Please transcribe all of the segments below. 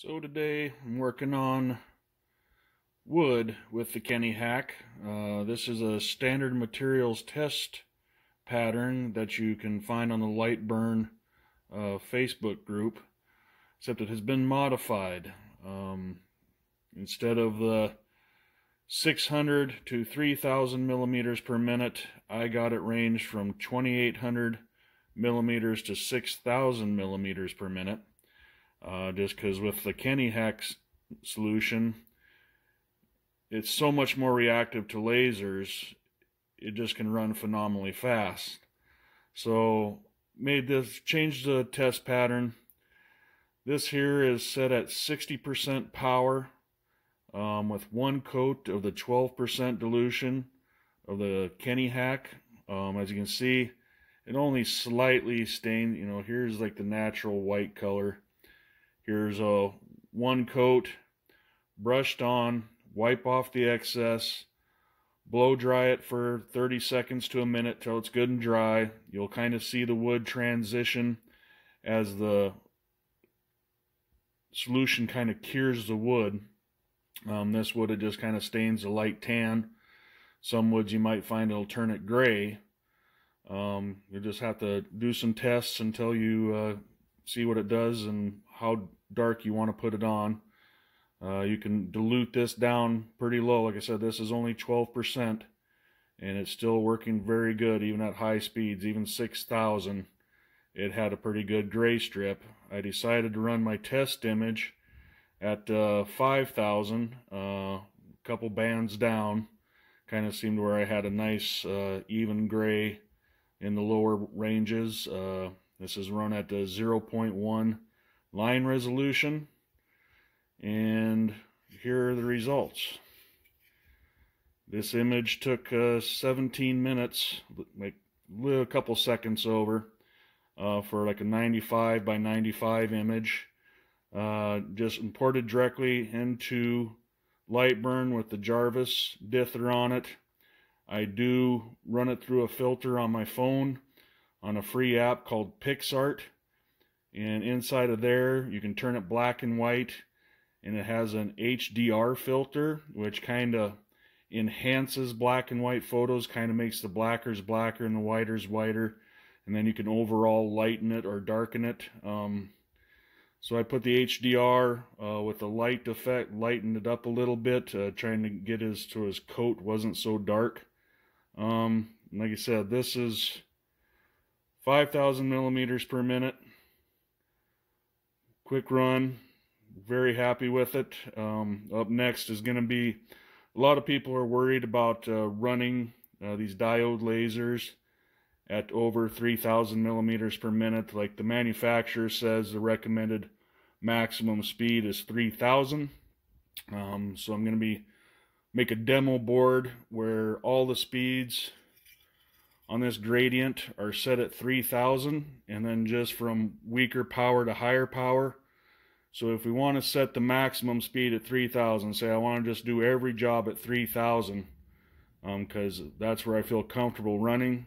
So today I'm working on wood with the Kenny Hack. Uh, this is a standard materials test pattern that you can find on the Lightburn uh, Facebook group, except it has been modified. Um, instead of the 600 to 3000 millimeters per minute, I got it ranged from 2800 millimeters to 6000 millimeters per minute uh, just because with the Kenny Hack solution, it's so much more reactive to lasers, it just can run phenomenally fast. So made this, changed the test pattern. This here is set at 60% power um, with one coat of the 12% dilution of the Kenny Hack. Um, as you can see, it only slightly stained, you know, here's like the natural white color. Here's a one coat, brushed on, wipe off the excess, blow dry it for 30 seconds to a minute till it's good and dry. You'll kind of see the wood transition as the solution kind of cures the wood. Um, this wood it just kind of stains a light tan. Some woods you might find it'll turn it gray. Um, you just have to do some tests until you uh, see what it does and how dark you want to put it on. Uh, you can dilute this down pretty low. Like I said, this is only 12%, and it's still working very good, even at high speeds, even 6,000. It had a pretty good gray strip. I decided to run my test image at uh, 5,000, a uh, couple bands down. Kind of seemed where I had a nice uh, even gray in the lower ranges. Uh, this is run at the 0.1 line resolution and here are the results. This image took uh, 17 minutes like a couple seconds over uh, for like a 95 by 95 image uh, just imported directly into Lightburn with the Jarvis dither on it. I do run it through a filter on my phone on a free app called PicsArt and inside of there you can turn it black and white and it has an HDR filter which kind of enhances black and white photos kind of makes the blackers blacker and the whiters whiter. And then you can overall lighten it or darken it. Um, so I put the HDR uh, with the light effect lightened it up a little bit uh, trying to get his so his coat wasn't so dark. Um, like I said this is 5,000 millimeters per minute quick run. Very happy with it. Um, up next is going to be a lot of people are worried about uh, running uh, these diode lasers at over 3,000 millimeters per minute. Like the manufacturer says, the recommended maximum speed is 3,000. Um, so I'm going to be make a demo board where all the speeds on this gradient are set at 3000 and then just from weaker power to higher power. So if we want to set the maximum speed at 3000, say I want to just do every job at 3000 because um, that's where I feel comfortable running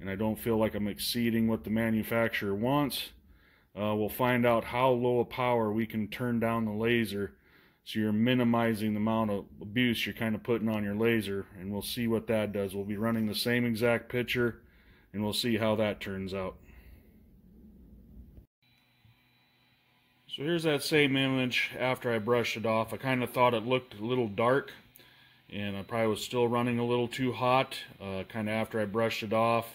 and I don't feel like I'm exceeding what the manufacturer wants. Uh, we'll find out how low a power we can turn down the laser so you're minimizing the amount of abuse you're kind of putting on your laser, and we'll see what that does. We'll be running the same exact picture, and we'll see how that turns out. So here's that same image after I brushed it off. I kind of thought it looked a little dark, and I probably was still running a little too hot, uh, kind of after I brushed it off.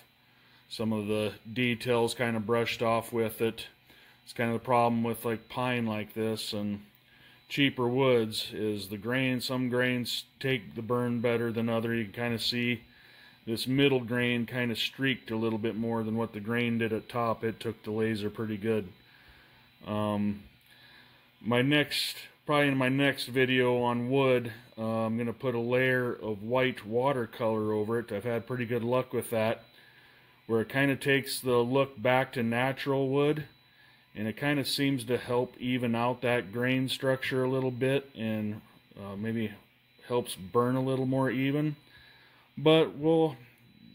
Some of the details kind of brushed off with it. It's kind of the problem with like pine like this, and cheaper woods is the grain. Some grains take the burn better than other. You can kind of see this middle grain kind of streaked a little bit more than what the grain did at top. It took the laser pretty good. Um, my next, probably in my next video on wood, uh, I'm going to put a layer of white watercolor over it. I've had pretty good luck with that, where it kind of takes the look back to natural wood and it kind of seems to help even out that grain structure a little bit and uh, maybe helps burn a little more even but we'll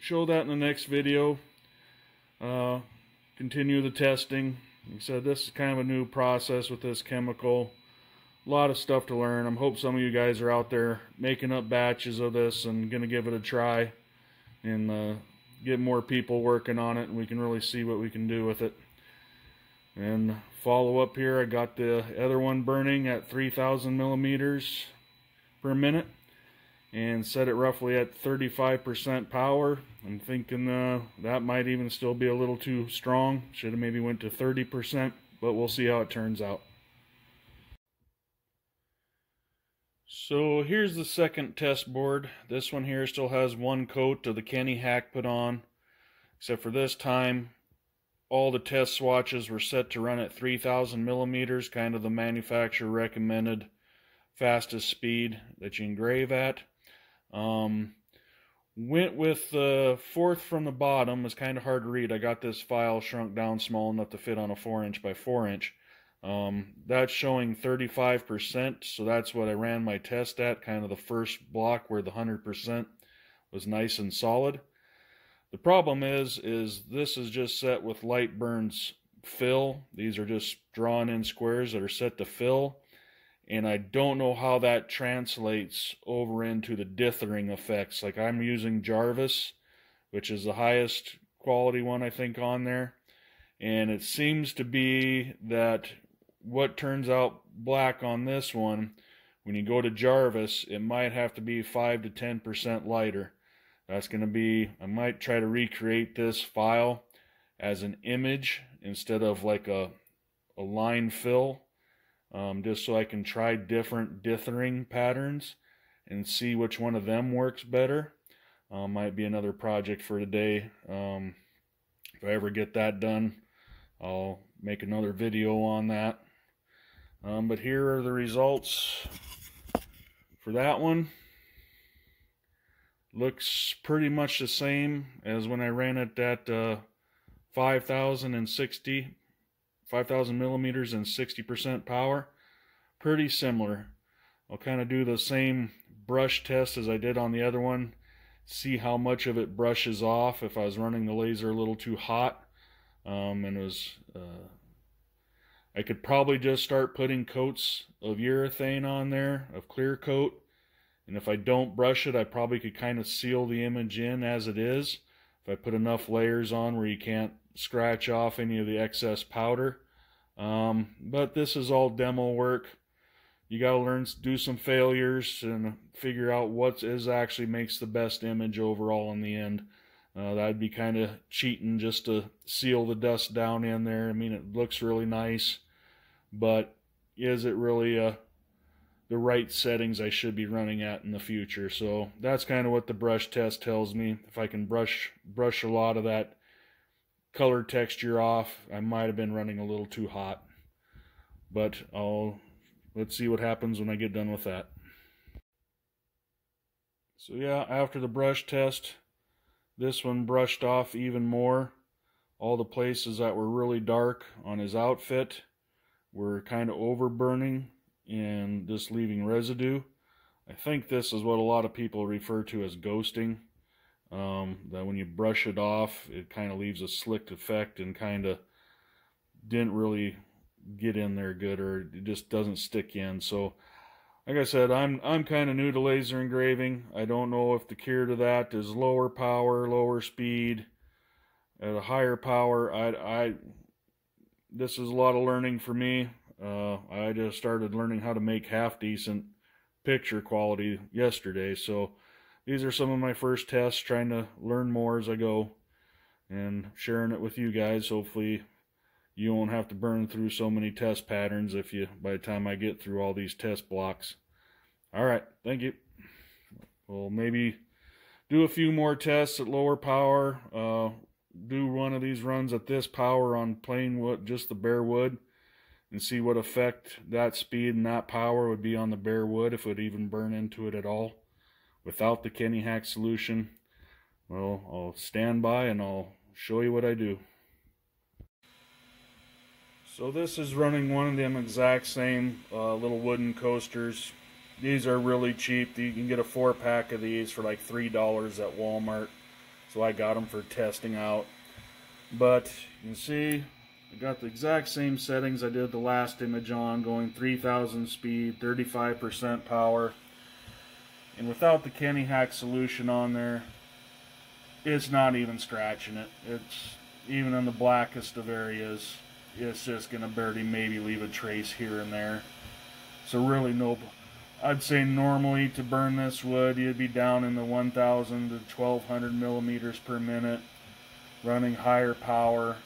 show that in the next video uh, continue the testing like I said this is kind of a new process with this chemical a lot of stuff to learn. I'm hope some of you guys are out there making up batches of this and going to give it a try and uh, get more people working on it and we can really see what we can do with it. And follow up here, I got the other one burning at 3,000 millimeters per minute and set it roughly at 35% power. I'm thinking uh, that might even still be a little too strong. Should have maybe went to 30%, but we'll see how it turns out. So here's the second test board. This one here still has one coat of the Kenny Hack put on, except for this time all the test swatches were set to run at 3000 millimeters, kind of the manufacturer recommended fastest speed that you engrave at. Um, went with the fourth from the bottom. was kind of hard to read. I got this file shrunk down small enough to fit on a 4 inch by 4 inch. Um, that's showing 35%, so that's what I ran my test at, kind of the first block where the 100% was nice and solid. The problem is, is this is just set with Lightburn's fill. These are just drawn in squares that are set to fill. And I don't know how that translates over into the dithering effects. Like I'm using Jarvis, which is the highest quality one I think on there. And it seems to be that what turns out black on this one, when you go to Jarvis, it might have to be 5 to 10% lighter. That's going to be, I might try to recreate this file as an image instead of like a, a line fill, um, just so I can try different dithering patterns and see which one of them works better. Uh, might be another project for today. Um, if I ever get that done, I'll make another video on that. Um, but here are the results for that one looks pretty much the same as when I ran it at uh, 5,060, 5,000 millimeters and 60% power. Pretty similar. I'll kind of do the same brush test as I did on the other one. See how much of it brushes off if I was running the laser a little too hot. Um, and was, uh, I could probably just start putting coats of urethane on there, of clear coat, and if I don't brush it, I probably could kind of seal the image in as it is. If I put enough layers on where you can't scratch off any of the excess powder. Um, but this is all demo work. You got to learn to do some failures and figure out what is actually makes the best image overall in the end. Uh, that'd be kind of cheating just to seal the dust down in there. I mean, it looks really nice, but is it really a the right settings I should be running at in the future. So that's kind of what the brush test tells me. If I can brush brush a lot of that color texture off, I might have been running a little too hot. But I'll let's see what happens when I get done with that. So yeah, after the brush test, this one brushed off even more. All the places that were really dark on his outfit were kind of overburning and just leaving residue. I think this is what a lot of people refer to as ghosting. Um, that when you brush it off, it kind of leaves a slick effect and kind of didn't really get in there good or it just doesn't stick in. So, like I said, I'm I'm kind of new to laser engraving. I don't know if the cure to that is lower power, lower speed, at a higher power. I I this is a lot of learning for me. Uh, I just started learning how to make half decent picture quality yesterday. So these are some of my first tests, trying to learn more as I go and sharing it with you guys. Hopefully you won't have to burn through so many test patterns if you by the time I get through all these test blocks. All right, thank you. Well, maybe do a few more tests at lower power. Uh, do one of these runs at this power on plain wood, just the bare wood and see what effect that speed and that power would be on the bare wood if it would even burn into it at all without the Kenny Hack solution. Well, I'll stand by and I'll show you what I do. So this is running one of them exact same uh, little wooden coasters. These are really cheap. You can get a four pack of these for like $3 at Walmart. So I got them for testing out. But you can see I got the exact same settings I did the last image on, going 3000 speed, 35% power. And without the Kenny Hack solution on there, it's not even scratching it. It's even in the blackest of areas, it's just going to barely maybe leave a trace here and there. So really no, I'd say normally to burn this wood, you'd be down in the 1000 to 1200 millimeters per minute, running higher power,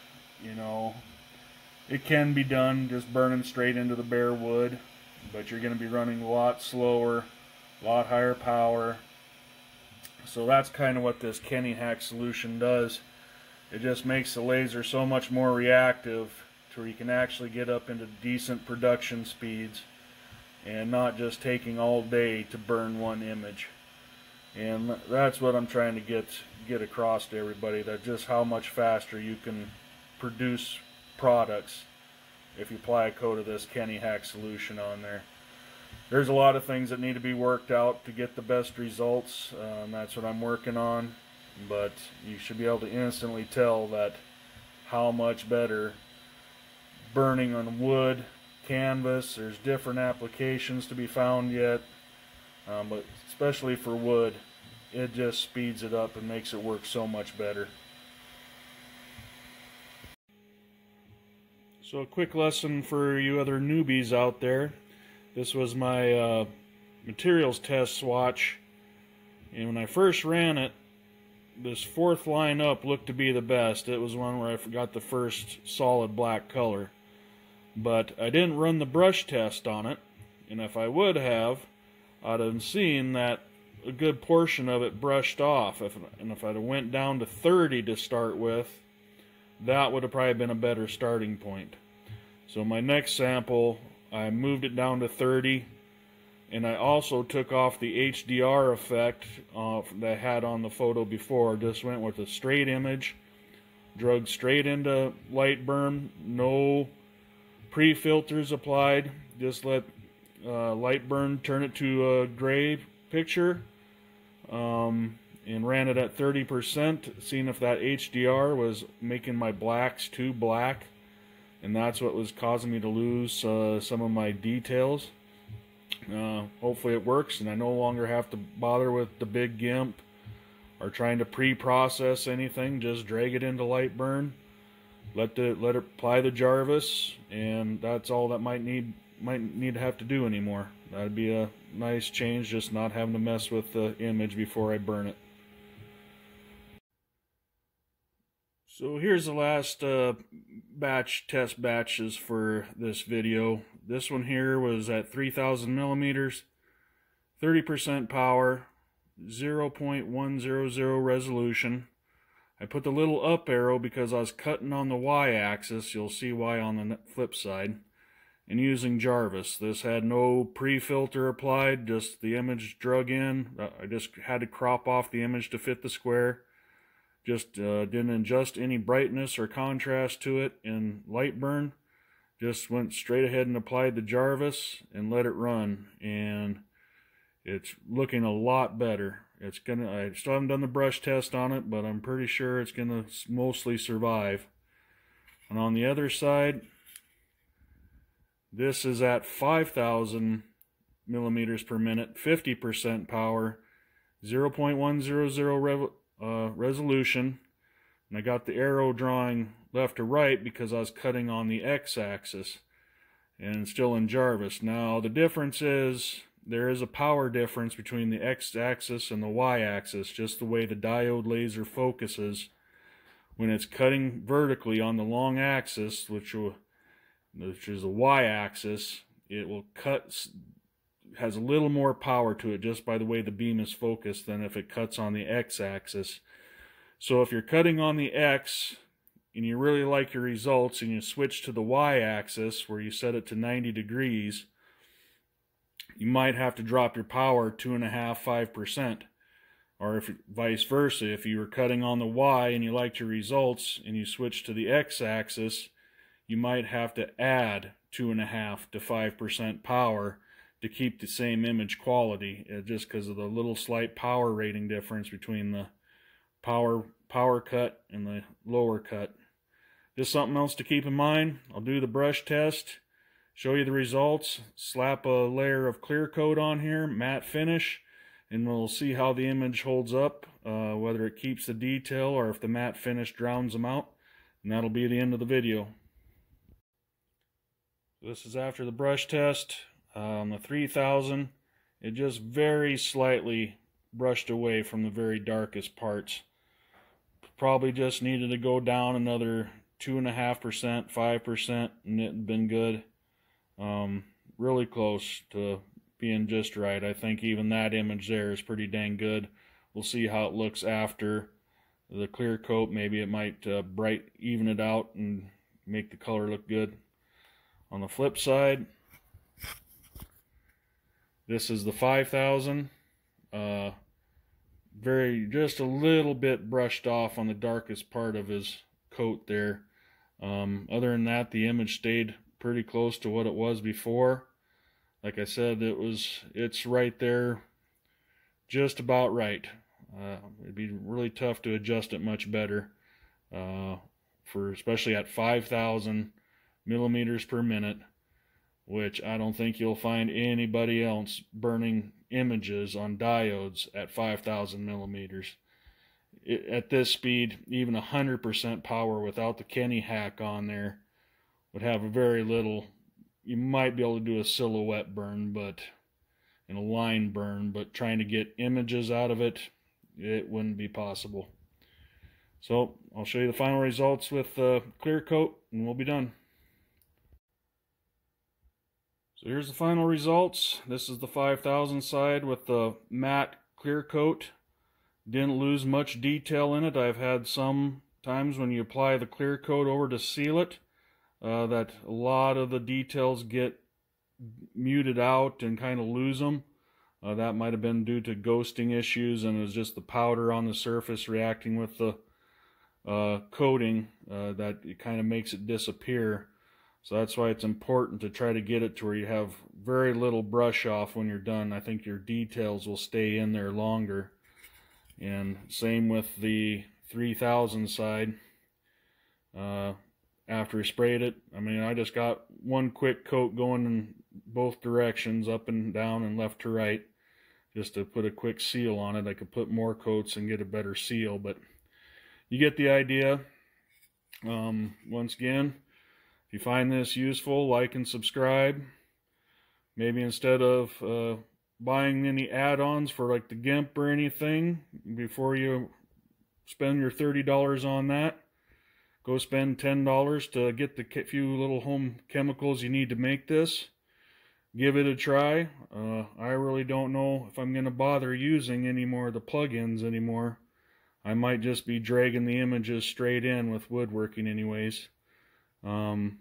you know. It can be done just burning straight into the bare wood, but you're going to be running a lot slower, a lot higher power. So that's kind of what this Kenny Hack solution does. It just makes the laser so much more reactive to where you can actually get up into decent production speeds and not just taking all day to burn one image. And that's what I'm trying to get get across to everybody, that just how much faster you can produce products if you apply a coat of this Kenny Hack solution on there. There's a lot of things that need to be worked out to get the best results. Um, that's what I'm working on. But you should be able to instantly tell that how much better burning on wood, canvas, there's different applications to be found yet. Um, but especially for wood, it just speeds it up and makes it work so much better. So a quick lesson for you other newbies out there. This was my uh, materials test swatch. And when I first ran it, this fourth line up looked to be the best. It was one where I forgot the first solid black color. But I didn't run the brush test on it. And if I would have, I'd have seen that a good portion of it brushed off. If, and if I'd have went down to 30 to start with, that would have probably been a better starting point. So my next sample, I moved it down to 30, and I also took off the HDR effect uh, that I had on the photo before. Just went with a straight image, drug straight into light Lightburn, no pre-filters applied. Just let uh, Lightburn turn it to a gray picture. Um, and ran it at 30%, seeing if that HDR was making my blacks too black. And that's what was causing me to lose uh, some of my details. Uh, hopefully it works and I no longer have to bother with the big GIMP or trying to pre-process anything. Just drag it into Lightburn, let the let it apply the Jarvis, and that's all that might need might need to have to do anymore. That'd be a nice change, just not having to mess with the image before I burn it. So here's the last uh, batch test batches for this video. This one here was at 3000 millimeters, 30% power, 0.100 resolution. I put the little up arrow because I was cutting on the y-axis. You'll see why on the flip side. And using Jarvis. This had no pre-filter applied, just the image drug in. I just had to crop off the image to fit the square. Just uh, didn't adjust any brightness or contrast to it in Lightburn. Just went straight ahead and applied the Jarvis and let it run. And it's looking a lot better. It's gonna. I still haven't done the brush test on it, but I'm pretty sure it's gonna mostly survive. And on the other side, this is at 5,000 millimeters per minute, 50% power, 0.100 uh, resolution. And I got the arrow drawing left to right because I was cutting on the x-axis and still in Jarvis. Now the difference is there is a power difference between the x-axis and the y-axis, just the way the diode laser focuses. When it's cutting vertically on the long axis, which, will, which is the y-axis, it will cut has a little more power to it just by the way the beam is focused than if it cuts on the x-axis. So if you're cutting on the x and you really like your results and you switch to the y-axis where you set it to 90 degrees, you might have to drop your power two and a half, five percent. Or if vice versa, if you were cutting on the y and you liked your results and you switch to the x-axis, you might have to add two and a half to five percent power to keep the same image quality uh, just because of the little slight power rating difference between the power power cut and the lower cut. just something else to keep in mind. I'll do the brush test, show you the results, slap a layer of clear coat on here, matte finish, and we'll see how the image holds up, uh, whether it keeps the detail or if the matte finish drowns them out. And that'll be the end of the video. This is after the brush test on the 3000. It just very slightly brushed away from the very darkest parts. Probably just needed to go down another 2.5%, 5%, and it'd been good. Um, really close to being just right. I think even that image there is pretty dang good. We'll see how it looks after the clear coat. Maybe it might uh, bright even it out and make the color look good. On the flip side, this is the 5000. Uh, very, just a little bit brushed off on the darkest part of his coat there. Um, other than that, the image stayed pretty close to what it was before. Like I said, it was, it's right there, just about right. Uh, it'd be really tough to adjust it much better, uh, for especially at 5,000 millimeters per minute which I don't think you'll find anybody else burning images on diodes at 5,000 millimeters. It, at this speed, even 100% power without the Kenny hack on there would have a very little. You might be able to do a silhouette burn, but in a line burn, but trying to get images out of it, it wouldn't be possible. So I'll show you the final results with uh, clear coat and we'll be done. So here's the final results. This is the 5000 side with the matte clear coat. Didn't lose much detail in it. I've had some times when you apply the clear coat over to seal it uh, that a lot of the details get muted out and kind of lose them. Uh, that might have been due to ghosting issues and it was just the powder on the surface reacting with the uh, coating uh, that kind of makes it disappear. So that's why it's important to try to get it to where you have very little brush off when you're done. I think your details will stay in there longer. And same with the 3000 side. Uh, after I sprayed it, I mean, I just got one quick coat going in both directions, up and down and left to right, just to put a quick seal on it. I could put more coats and get a better seal, but you get the idea. Um, once again, if you find this useful, like and subscribe. Maybe instead of uh, buying any add-ons for like the GIMP or anything, before you spend your $30 on that, go spend $10 to get the few little home chemicals you need to make this. Give it a try. Uh, I really don't know if I'm going to bother using any more of the plugins anymore. I might just be dragging the images straight in with woodworking anyways. Um,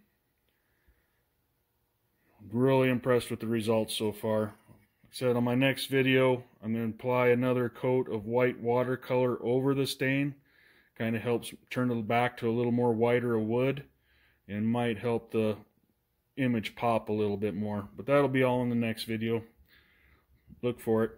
really impressed with the results so far. Like I said, on my next video, I'm going to apply another coat of white watercolor over the stain. Kind of helps turn it back to a little more whiter wood and might help the image pop a little bit more. But that'll be all in the next video. Look for it.